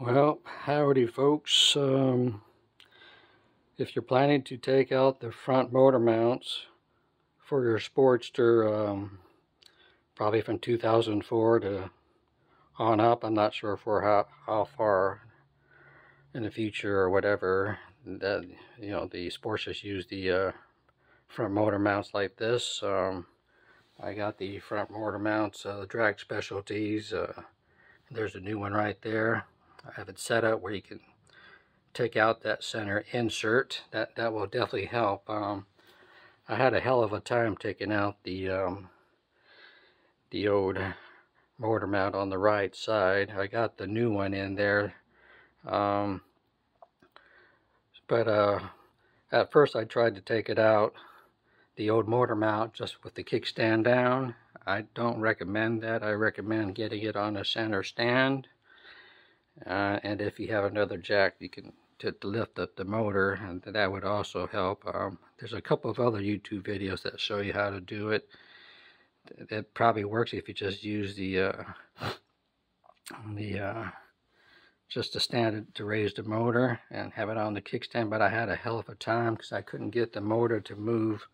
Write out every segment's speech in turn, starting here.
Well, howdy folks. Um, if you're planning to take out the front motor mounts for your Sportster, um, probably from 2004 to on up, I'm not sure for how, how far in the future or whatever, that, you know, the Sportsters use the uh, front motor mounts like this. Um, I got the front motor mounts, uh, drag specialties. Uh, there's a new one right there. I have it set up where you can take out that center insert. That that will definitely help. Um, I had a hell of a time taking out the um, the old motor mount on the right side. I got the new one in there. Um, but uh, at first I tried to take it out the old motor mount just with the kickstand down. I don't recommend that. I recommend getting it on a center stand. Uh, and if you have another jack, you can to, to lift up the motor, and that would also help. Um, there's a couple of other YouTube videos that show you how to do it. It probably works if you just use the uh, the uh, just a stand to raise the motor and have it on the kickstand. But I had a hell of a time because I couldn't get the motor to move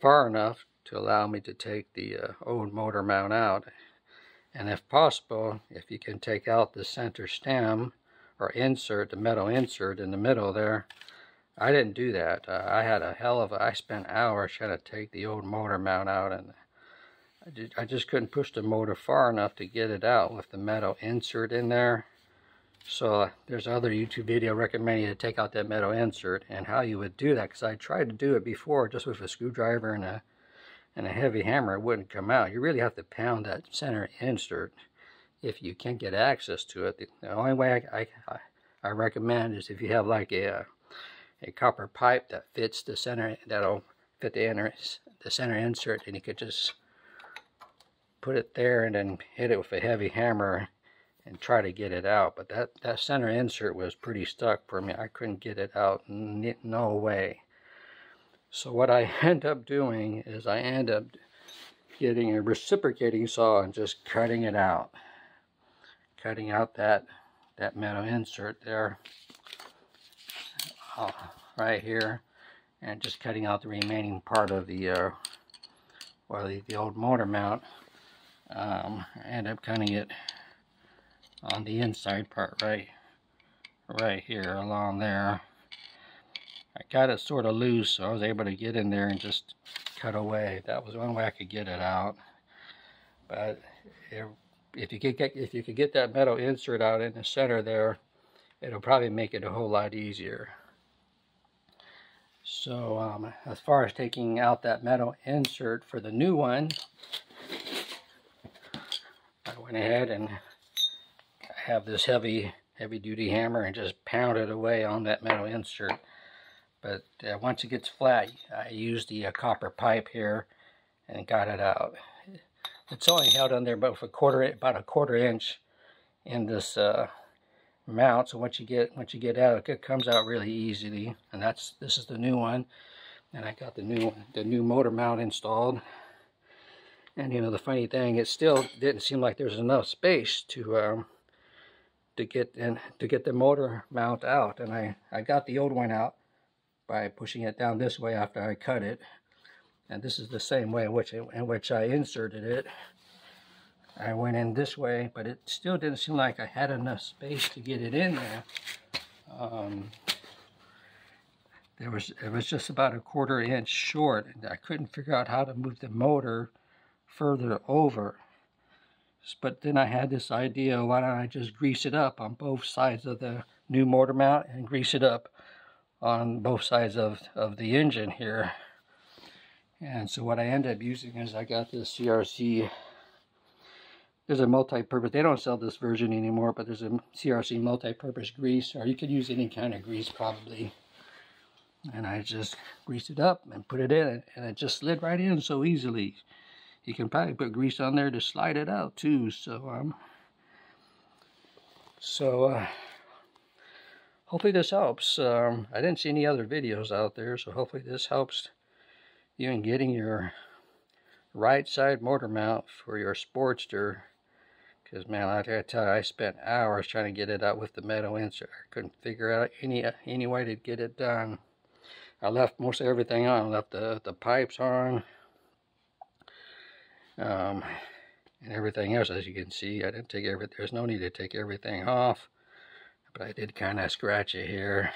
far enough to allow me to take the uh, old motor mount out. And if possible, if you can take out the center stem or insert, the metal insert in the middle there, I didn't do that. Uh, I had a hell of a, I spent hours trying to take the old motor mount out and I just, I just couldn't push the motor far enough to get it out with the metal insert in there. So uh, there's other YouTube video recommending to take out that metal insert and how you would do that because I tried to do it before just with a screwdriver and a and a heavy hammer it wouldn't come out. You really have to pound that center insert if you can't get access to it. The only way I, I, I recommend is if you have like a, uh, a copper pipe that fits the center, that'll fit the, inner, the center insert and you could just put it there and then hit it with a heavy hammer and try to get it out. But that, that center insert was pretty stuck for me. I couldn't get it out. No way. So what I end up doing is I end up getting a reciprocating saw and just cutting it out. Cutting out that, that metal insert there. Uh, right here. And just cutting out the remaining part of the, uh, well, the, the old motor mount. Um, I end up cutting it on the inside part right right here along there I got it sort of loose so I was able to get in there and just cut away. That was one way I could get it out. But if, if you could get if you could get that metal insert out in the center there it'll probably make it a whole lot easier. So um, as far as taking out that metal insert for the new one I went ahead and have this heavy heavy duty hammer and just pounded away on that metal insert but uh, once it gets flat I use the uh, copper pipe here and got it out. It's only held on there about a quarter about a quarter inch in this uh, mount so once you get once you get out it comes out really easily and that's this is the new one and I got the new the new motor mount installed. And you know the funny thing it still didn't seem like there's enough space to um, to get and to get the motor mount out and I, I got the old one out by pushing it down this way after I cut it. And this is the same way in which, in which I inserted it. I went in this way but it still didn't seem like I had enough space to get it in there. Um, there was it was just about a quarter inch short and I couldn't figure out how to move the motor further over. But then I had this idea, why don't I just grease it up on both sides of the new motor mount and grease it up on both sides of, of the engine here. And so what I end up using is I got this CRC, there's a multi-purpose, they don't sell this version anymore, but there's a CRC multi-purpose grease, or you could use any kind of grease probably. And I just greased it up and put it in, and it just slid right in so easily you can probably put grease on there to slide it out too so um so uh, hopefully this helps um, I didn't see any other videos out there so hopefully this helps you in getting your right side motor mount for your Sportster Because, man, I gotta tell you, I spent hours trying to get it out with the metal insert. I couldn't figure out any any way to get it done. I left most of everything on. I left the, the pipes on. Um, and everything else, as you can see, I didn't take every. There's no need to take everything off. But I did kind of scratch it here.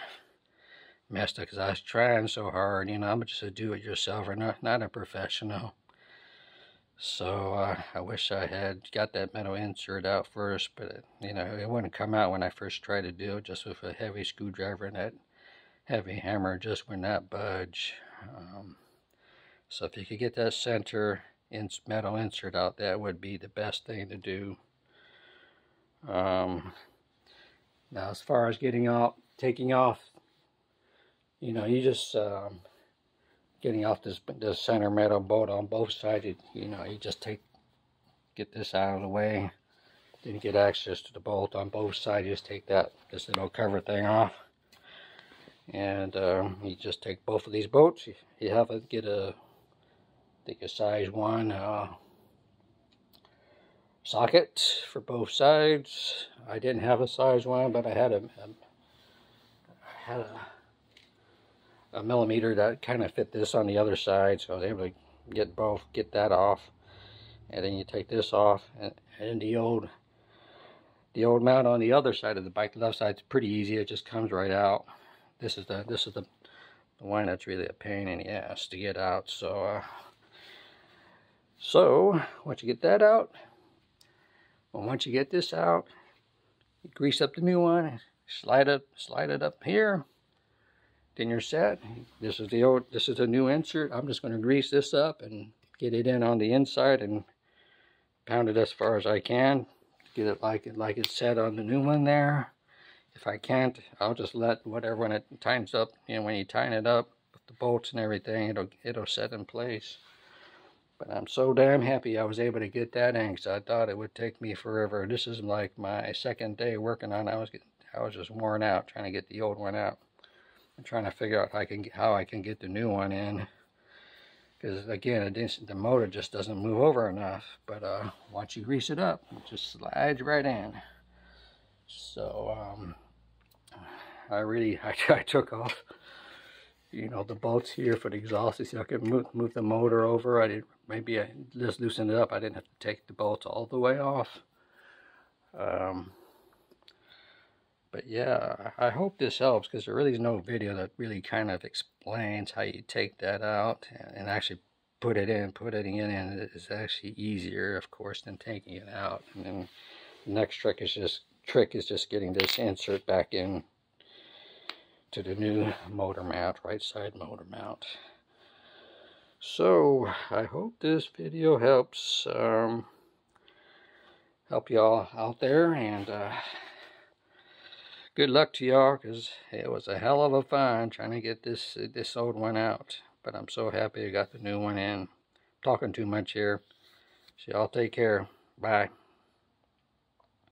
Messed up because I was trying so hard. You know, I'm just a do-it-yourselfer, not, not a professional. So uh, I wish I had got that metal insert out first, but it, you know it wouldn't come out when I first tried to do it. Just with a heavy screwdriver and that heavy hammer, just would not budge. Um, so if you could get that center metal insert out, that would be the best thing to do. Um, now, as far as getting off, taking off, you know, you just um, getting off this, this center metal bolt on both sides, you, know, you just take, get this out of the way. Then you get access to the bolt on both sides. You just take that, this little cover thing off. And um, you just take both of these bolts. You, you have to get a, I think a size 1 uh, socket for both sides. I didn't have a size 1, but I had a, a I had a a millimeter that kind of fit this on the other side so I was able to get both get that off. And then you take this off and, and the old the old mount on the other side of the bike the left side's pretty easy. It just comes right out. This is the this is the, the one that's really a pain in the ass to get out so uh, so once you get that out well once you get this out you grease up the new one slide it slide it up here then you're set. This is the old, this is a new insert. I'm just going to grease this up and get it in on the inside and pound it as far as I can. Get it like it like it's set on the new one there. If I can't, I'll just let whatever when it tightens up, you know, when you tighten it up with the bolts and everything, it'll it'll set in place. But I'm so damn happy I was able to get that because I thought it would take me forever. This is like my second day working on it. I was getting, I was just worn out trying to get the old one out. I'm trying to figure out how I can get, how I can get the new one in because again the motor just doesn't move over enough but uh, once you grease it up it just slides right in so um, I really I, I, took off you know the bolts here for the exhaust so I could move, move the motor over I did maybe I just loosened it up I didn't have to take the bolts all the way off um, but yeah, I hope this helps because there really is no video that really kind of explains how you take that out and actually put it in. Put it in and it is actually easier, of course, than taking it out. And then the next trick is just trick is just getting this insert back in to the new motor mount, right side motor mount. So I hope this video helps um, help y'all out there and. Uh, good luck to y'all because it was a hell of a find trying to get this this old one out but i'm so happy i got the new one in talking too much here so y'all take care bye